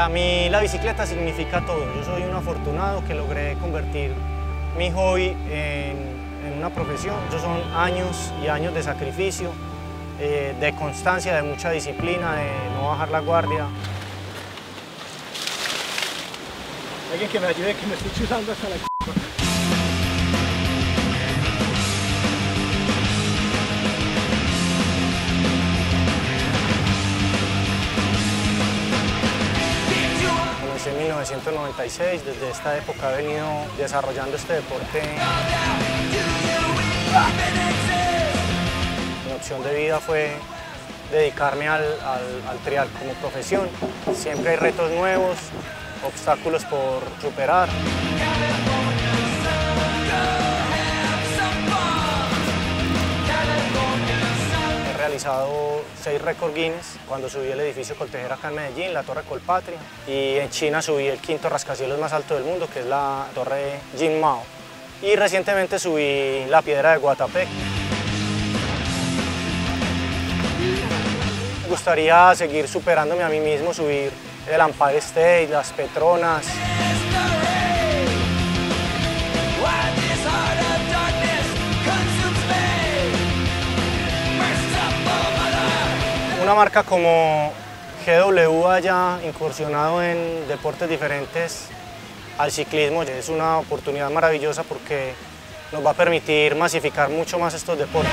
Para mí la bicicleta significa todo. Yo soy un afortunado que logré convertir mi hobby en, una profesión. Esos son años y años de sacrificio, eh, de constancia, de mucha disciplina, de no bajar la guardia. Alguien que me ayude, que me estoy chuzando hasta la Comencé en 1996, desde esta época he venido desarrollando este deporte. Mi opción de vida fue dedicarme al, al, trial como profesión. Siempre hay retos nuevos, obstáculos por superar. Realizado seis récords Guinness cuando subí el edificio Coltejera acá en Medellín, la Torre Colpatria, y en China subí el quinto rascacielos más alto del mundo, que es la Torre Jin Mao. Y recientemente subí la piedra de Guatapé. Me gustaría seguir superándome a mí mismo, subir el Empire State, las Petronas. Una marca como GW haya incursionado en deportes diferentes al ciclismo es una oportunidad maravillosa porque nos va a permitir masificar mucho más estos deportes.